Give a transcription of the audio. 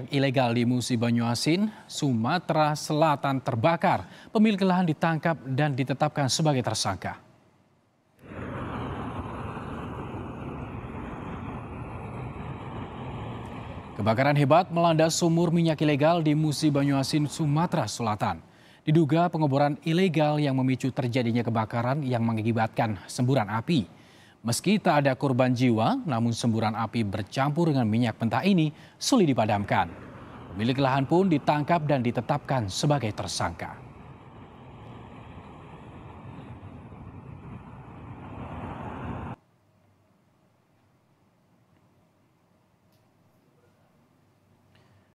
Minyak ilegal di Musi Banyuasin, Sumatera Selatan terbakar. Pemilik lahan ditangkap dan ditetapkan sebagai tersangka. Kebakaran hebat melanda sumur minyak ilegal di Musi Banyuasin, Sumatera Selatan. Diduga pengeboran ilegal yang memicu terjadinya kebakaran yang mengakibatkan semburan api. Meski tak ada korban jiwa, namun semburan api bercampur dengan minyak mentah ini sulit dipadamkan. Pemilik lahan pun ditangkap dan ditetapkan sebagai tersangka.